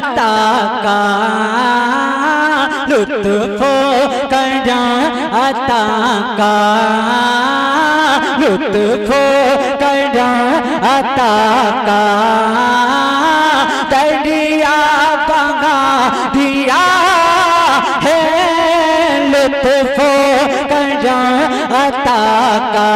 अता का लुत्फ करा अता का लुत्फ करा अता का दरिया बगा दिया है लुत्फ करा अता का।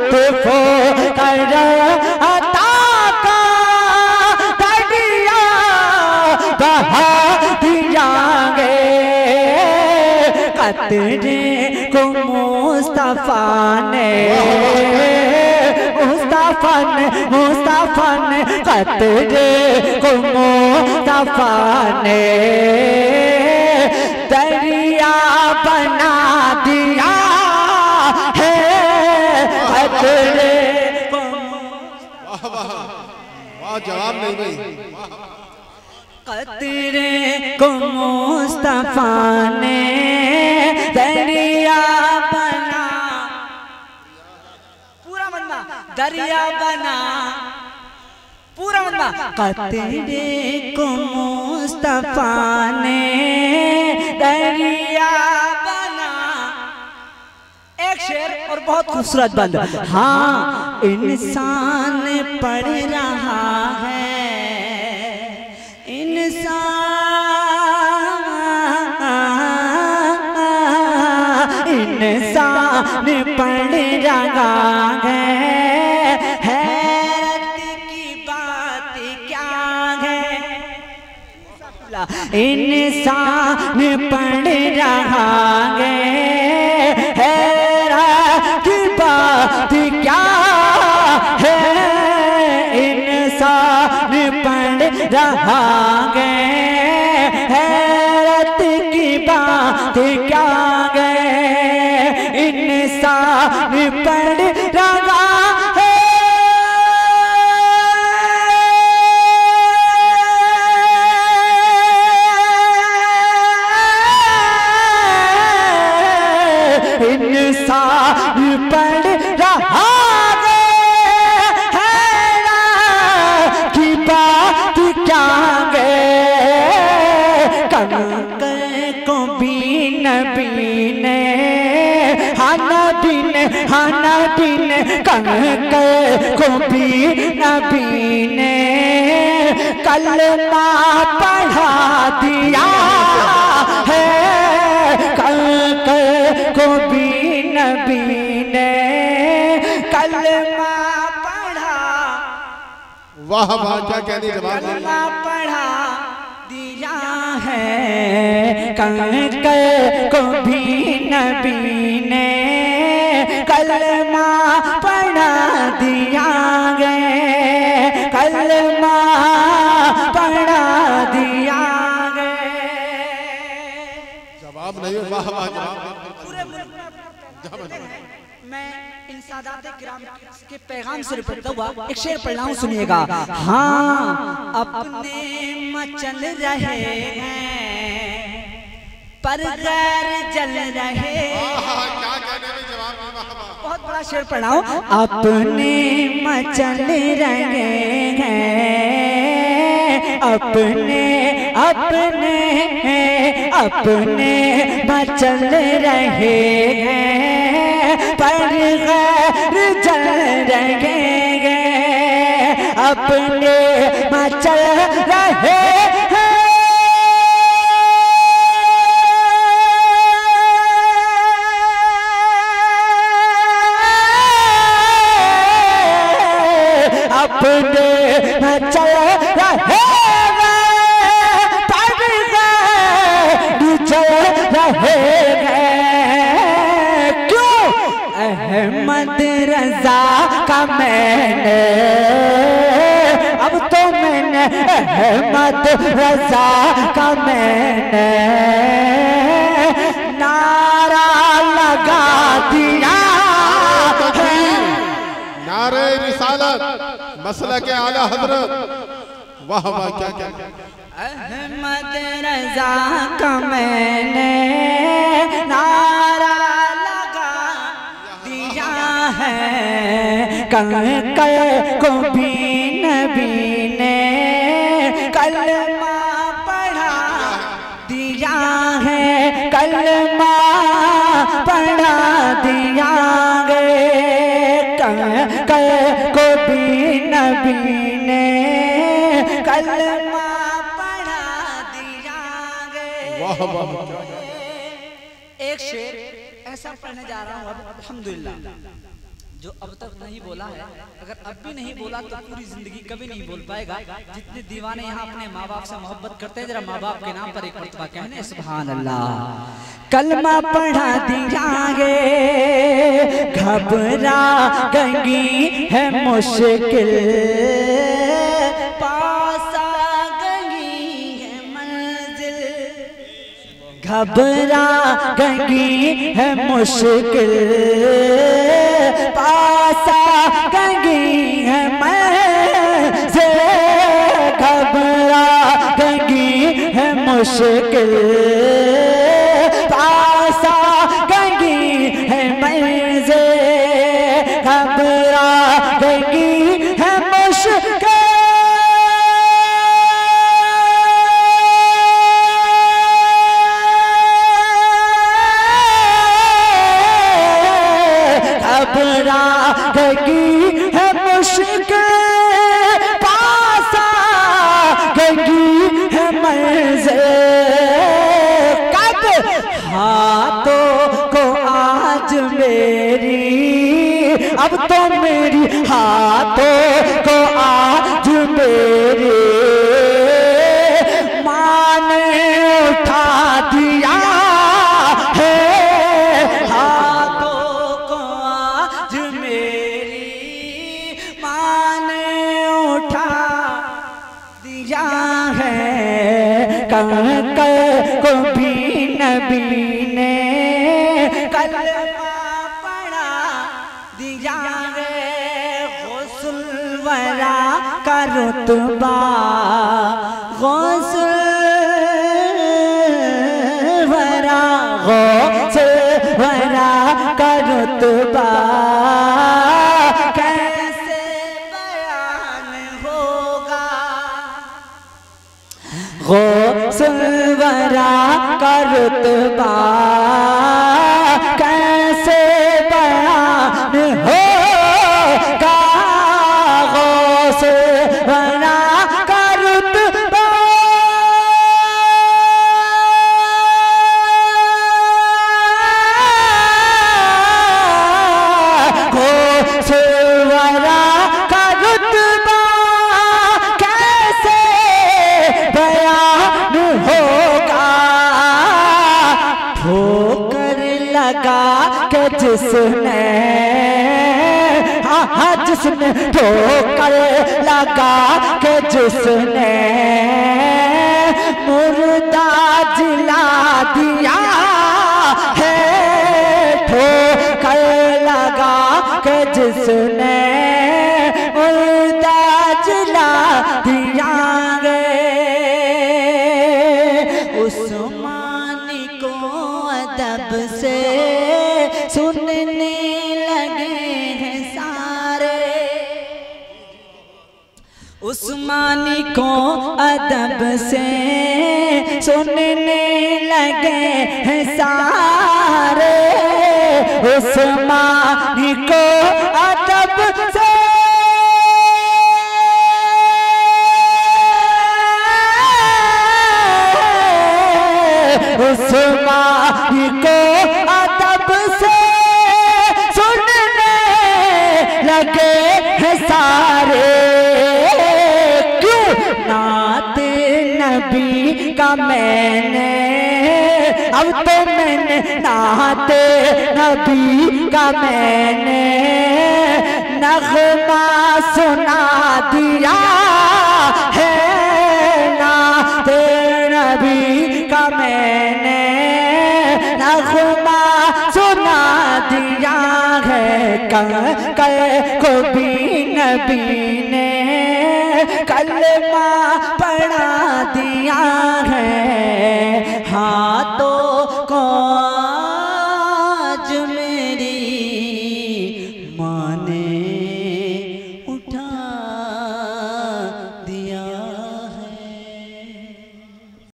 लुत्फ करा अता का दरिया बहा दियागे कतरे को मुस्तफ़ा ने मुस्तफ़ा ने मुस्तफ़ा ने, कतरे को मुस्तफ़ा ने, दरिया बना दिया जवाब नहीं भाई। कतरे को मुस्तफ़ा ने दरिया बना। पूरा बनना दरिया बना। पूरा बनना कतरे को मुस्तफ़ा ने दरिया बना। एक शेर और बहुत खूबसूरत बंद। हाँ इंसान पढ़ रहा है। इंसान इंसान पढ़ रहा है। हैरत की बात क्या इंसान पढ़ रहा है। कंकर को भी नबी ने हाना बिन हाना बिन कंकर को भी नबी ने कलमा पढ़ा दिया है कंकर को भी नबी ने कलमा पढ़ा वाह वाह क्या कहने जवाब है कंकर को भी नबी ने कलमा पढ़ा दिया गए कलमा पढ़ा दिया गए। जवाब नहीं वाह वाह जवाब। पूरे मुल्क में इन सादात किराम के पैगाम से निपटता हुआ एक शेर पढ़ रहा हूँ सुनिएगा। हाँ। अपने मचल रहे हैं पर गैर जल रहे बहुत बड़ा शेर पढ़ा हूँ। अपने मचल रहे हैं। अपने अपने अपने मचल रहे हैं। पर गैर जल रहे हैं अपने मचल रहे अपने मचल रहे मैंने अब तो मैंने अहमद रजा का मैंने नारा लगा दिया। नारे रिसालत मसला के आला हज़रत। वाह वाह क्या क्या अहमद रजा का मैंने है कंकर को भी नबी ने कलमा पढ़ा दिया है कलमा पढ़ा दिया गे कंकर को भी नबी ने कलमा पढ़ा दिया गे वाह वाह। एक शेर ऐसा पढ़ने जा रहा हूँ अब अल्हम्दुलिल्लाह। जो अब तक नहीं बोला है, अगर अब भी नहीं बोला तो पूरी ज़िंदगी कभी नहीं बोल पाएगा। जितने दीवाने यहाँ अपने माँ बाप से मोहब्बत करते हैं, जरा माँ बाप के नाम पर एक मरतबा कहने सुभान अल्लाह कलमा पढ़ा दियागे घबरा गंगी है मुश्किल। घबरा गंगी है मुश्किल। पासा गंगी है मैं से घबरा गंगी है मुश्किल। अब तो मेरी हाथों को आज मेरी माँ ने उठा दिया है। हाथों को आज मेरी उठा दिया है। कंकर को भी नबी ने कलमा रुतबा गौसुल वरा गौसुल वरा का रुतबा। कैसे बयान होगा? गौसलवरा का रुतबा। ठोकर लगा के जिसने हाँ हाँ जिसने ठोकर लगा के जिसने मुर्दा जिला दिया है। ठोकर लगा के जिसने मुर्दा जिला दिया उस्मानी को अदब से सुनने लगे हैं सारे। उस्मानी को अदब से। उस्मानी को मैंने, अब तो मैंने नात नबी का मैंने नगमा सुना दिया है। नात नबी का मैंने नगमा सुना दिया है। कंकर को भी नबी ने कलमा पढ़ा दिया है। हाँ तो